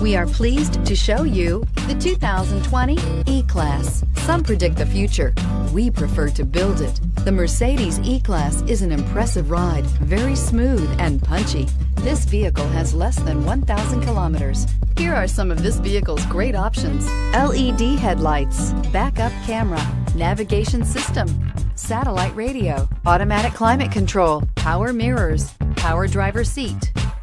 We are pleased to show you the 2020 E-Class. Some predict the future. We prefer to build it. The Mercedes E-Class is an impressive ride, very smooth and punchy. This vehicle has less than 1,000 kilometers. Here are some of this vehicle's great options. LED headlights, backup camera, navigation system, satellite radio, automatic climate control, power mirrors, power driver seat,